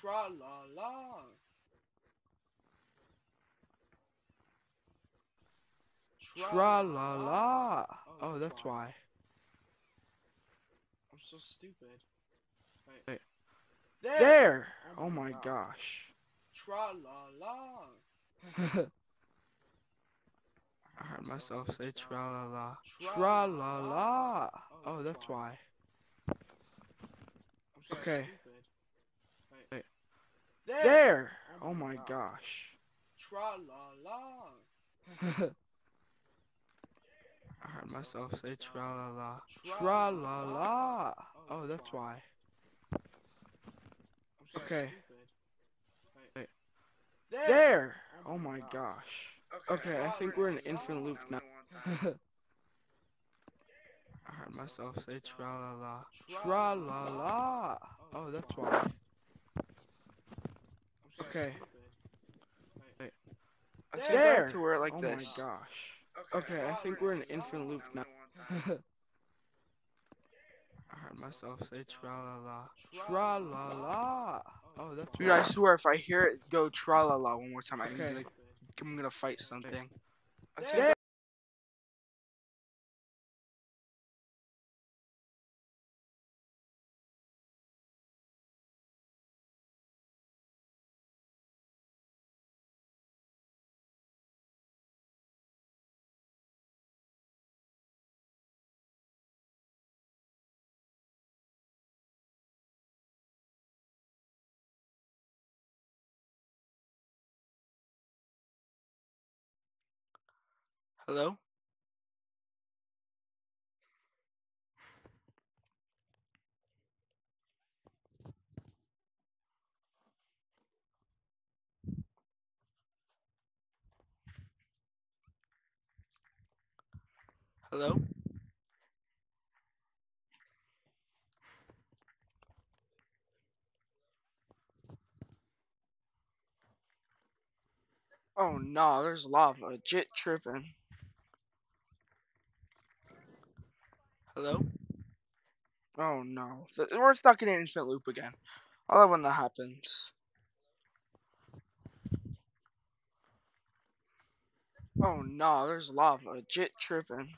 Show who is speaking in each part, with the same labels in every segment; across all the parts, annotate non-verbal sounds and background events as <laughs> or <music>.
Speaker 1: Tra la la.
Speaker 2: Tra la la. Oh, that's why.
Speaker 1: I'm so stupid. Wait.
Speaker 2: Wait.
Speaker 1: There.
Speaker 2: There! Oh, oh my gosh.
Speaker 1: Tra la la. <laughs>
Speaker 2: I heard myself say tra la la. Tra la la. Oh, oh, that's why.
Speaker 1: I'm so
Speaker 2: Okay.
Speaker 1: Stupid. Wait.
Speaker 2: Wait.
Speaker 1: There.
Speaker 2: There! Oh my gosh.
Speaker 1: Tra la la. <laughs>
Speaker 2: I heard myself say tra la la. Tra la la. Oh, that's why. Okay.
Speaker 1: stupid. Wait.
Speaker 2: Wait.
Speaker 1: There.
Speaker 2: There! Oh, oh my gosh. Okay, I think we're in an infinite loop now. <laughs> I heard myself say tra la la. Tra la la. Oh, that's why.
Speaker 1: I'm so
Speaker 2: Okay. Wait.
Speaker 3: I said
Speaker 2: There!
Speaker 3: back to where like
Speaker 2: oh
Speaker 3: this.
Speaker 2: my gosh. Okay, I think we're in infinite loop now. <laughs> I heard myself say tra la la. Tra la la. Oh, that's
Speaker 3: Dude. I swear if I hear it go tra la la one more time, I'm, gonna, I'm gonna fight something. I said hello. Hello. Oh no, there's lava. Jit tripping. Hello? Oh no. We're stuck in an infinite loop again. I love when that happens. Oh no, there's lava. Jit tripping.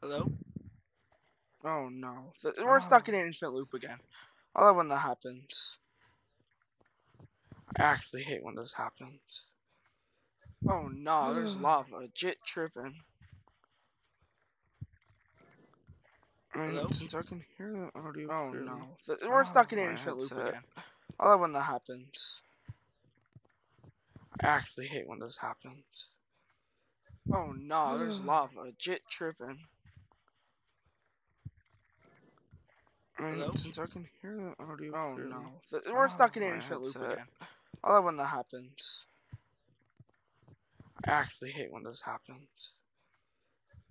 Speaker 3: Hello? Oh no. We're stuck in an infinite loop again. I love when that happens. I actually hate when this happens. Oh no, there's <sighs> lava. Jit tripping. Hello?
Speaker 2: since I can hear the audio
Speaker 3: Oh
Speaker 2: clearly-
Speaker 3: no. We're oh, stuck in
Speaker 2: Oh,
Speaker 3: an infinite loop again. I love when that happens. I actually hate when this happens. Oh no, there's <sighs> lava. Jit tripping. Hello?
Speaker 2: since I can hear the audio
Speaker 3: Oh
Speaker 2: clearly-
Speaker 3: no. We're oh, stuck in an infinite loop again. I love when that happens. I actually hate when this happens.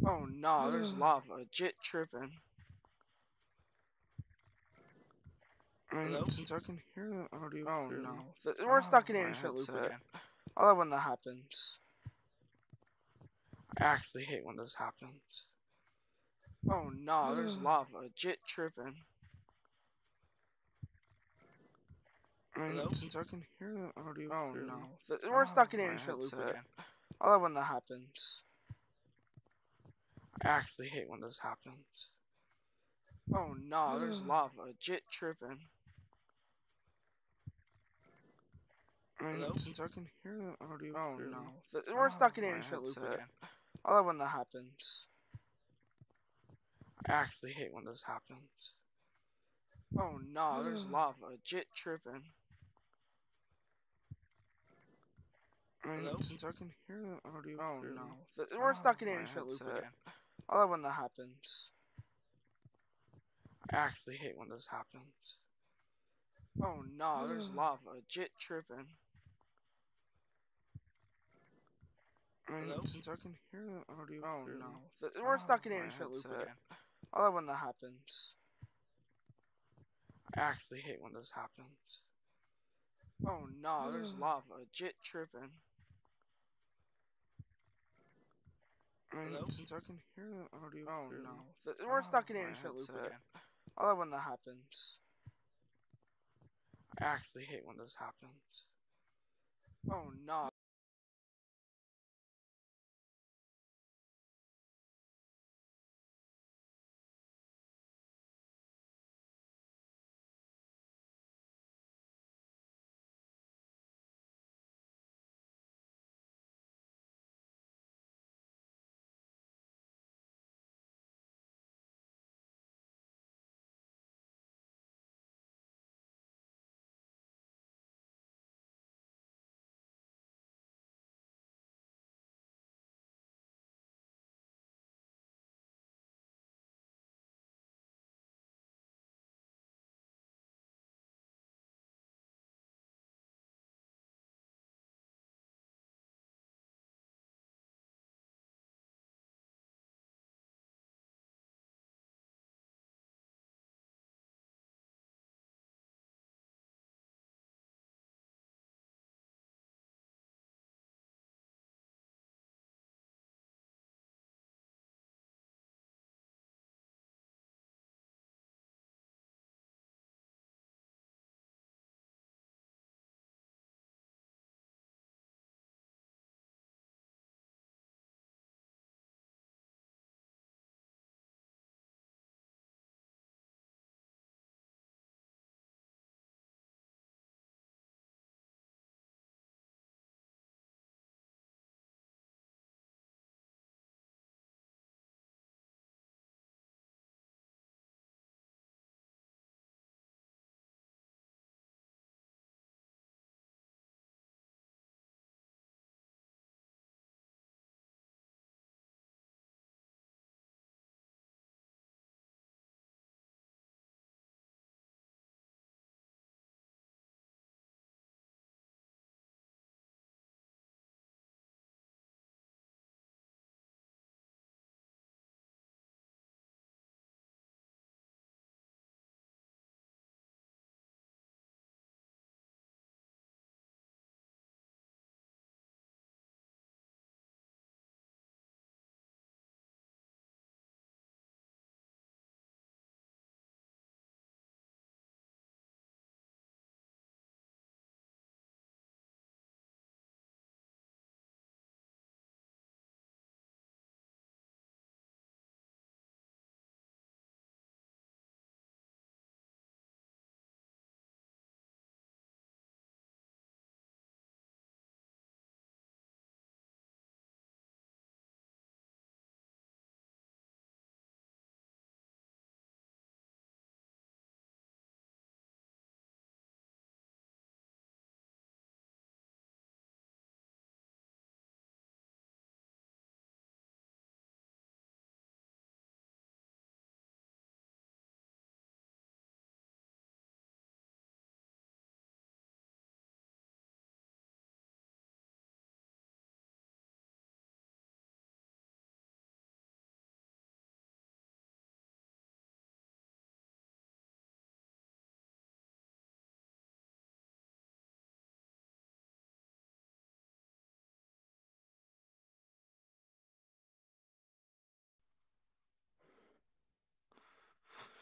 Speaker 3: Oh no, there's <sighs> lava. Jit tripping. Hello?
Speaker 2: since I can hear the audio
Speaker 3: Oh
Speaker 2: clearly-
Speaker 3: no. We're oh, stuck in an infinite loop again. I love when that happens. I actually hate when this happens. Oh no, there's <sighs> lava. Jit tripping. Hello?
Speaker 2: since I can hear the audio
Speaker 3: Oh
Speaker 2: clearly-
Speaker 3: no. We're ah, stuck in an infinite loop again. I love when that happens. I actually hate when this happens. Oh no, there's <sighs> lava. Jit tripping.
Speaker 2: And
Speaker 3: Hello?
Speaker 2: since I can hear the audio
Speaker 3: Oh
Speaker 2: clearly-
Speaker 3: no. Th- We're oh, stuck in an infinite loop again. I love when that happens. I actually hate when this happens. Oh no, there's <sighs> lava. Jit tripping.
Speaker 2: And
Speaker 3: Hello?
Speaker 2: since I can hear the audio
Speaker 3: Oh
Speaker 2: clearly-
Speaker 3: no. Th- oh, We're stuck in an infinite loop again. I love when that happens. I actually hate when this happens. Oh no, there's <sighs> lava. Jit tripping. Hello?
Speaker 2: since I can hear the audio
Speaker 3: Oh
Speaker 2: clearly-
Speaker 3: no. Th- We're stuck in an
Speaker 2: my
Speaker 3: infinite loop again. I love when that happens. I actually hate when this happens. Oh no, there's <sighs> lava. Jit tripping. Hello?
Speaker 2: since I can hear the audio
Speaker 3: Oh
Speaker 2: clearly-
Speaker 3: no. Th- We're stuck in an infinite oh,
Speaker 2: loop
Speaker 3: again. I I love when that happens. I actually hate when this happens. Oh no.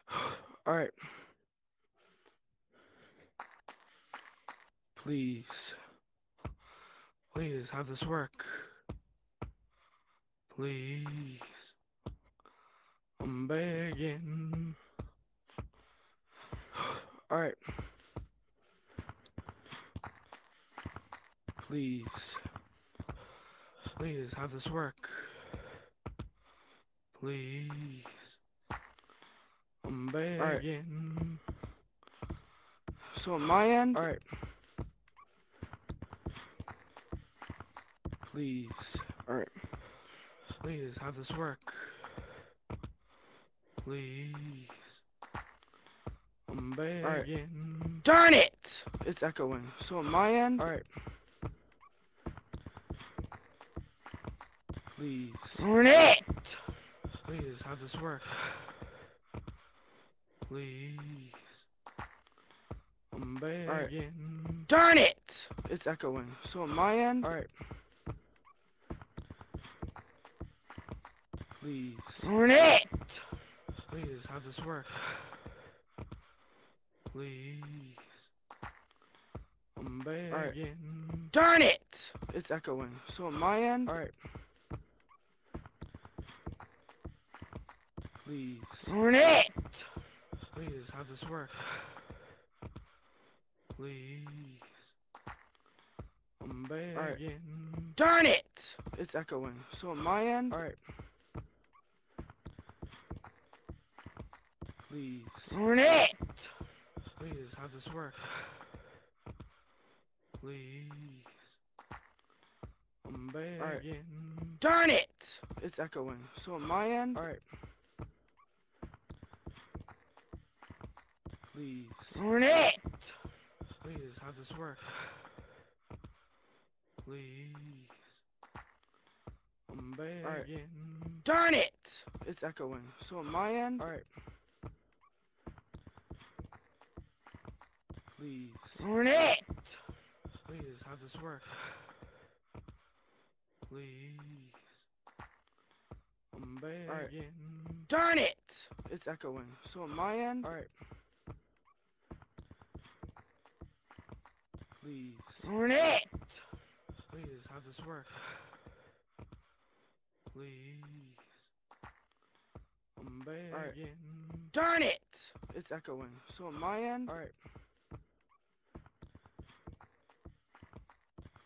Speaker 3: <sighs>
Speaker 2: Alright. Please. Please have this work. Please. I'm begging. <sighs> Alright. Please. Please have this work. Please. I'm begging. So on my end, all right. Please, all right. Please have this work. Please. I'm begging. Darn it! It's echoing. So on my end, all right. Please.
Speaker 3: Darn it!
Speaker 2: Please have this work. Please. I'm begging.
Speaker 3: Darn it!
Speaker 2: It's echoing. So on my end, all right. Please.
Speaker 3: Darn it!
Speaker 2: Please have this work. Please. I'm begging. Darn it! It's echoing. So on my end. All right. Please. Darn it! Please have this work. Please. I'm begging. Darn it! It's echoing. So on my end. All right. Please. Darn it! Please have this work. Please. I'm begging. Darn it! It's echoing. So on my end. All right. Please. It! Please have this work. Please. I'm begging. Darn it! It's echoing. So on my end. All right. Please. It! Please have this work. Please. I'm begging. Darn it! It's echoing. So on my end. All Please. It! Please have this work. Please. I'm begging. Darn it! It's echoing. So on my end. All right.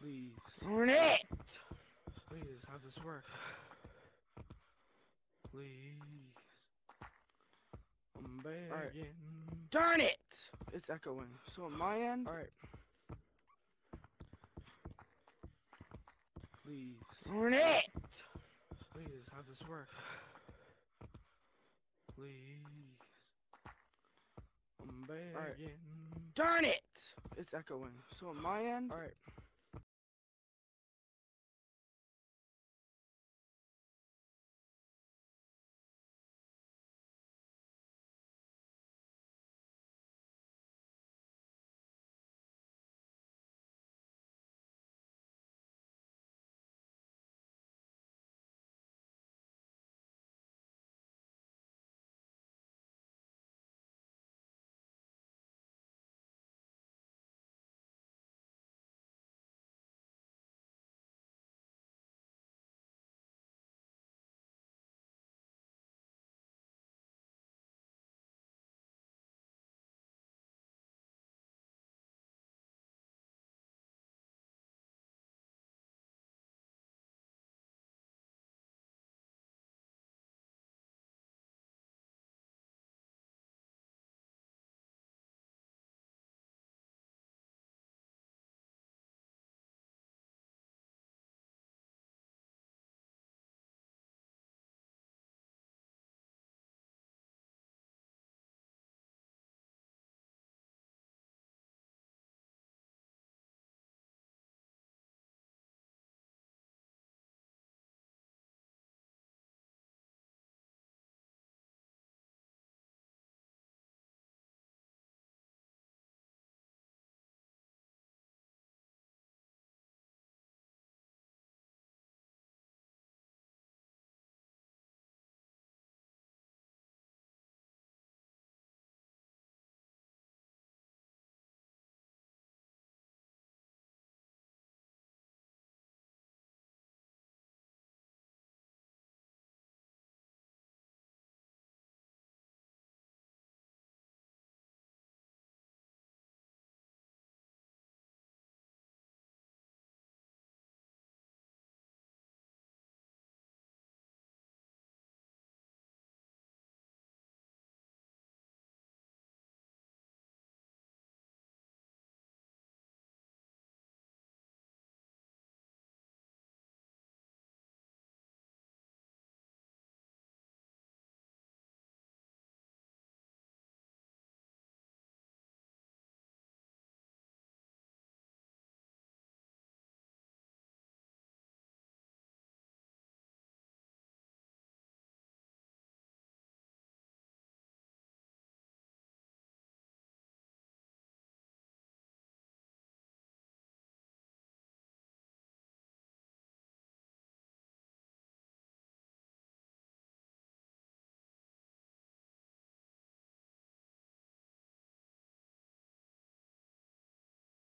Speaker 2: Please. Darn it! Please have this work. Please. I'm begging. Darn it! It's echoing. So on my end. All right. Please. Darn it! Please have this work. Please. I'm begging. Darn it! It's echoing. So on my end. All right.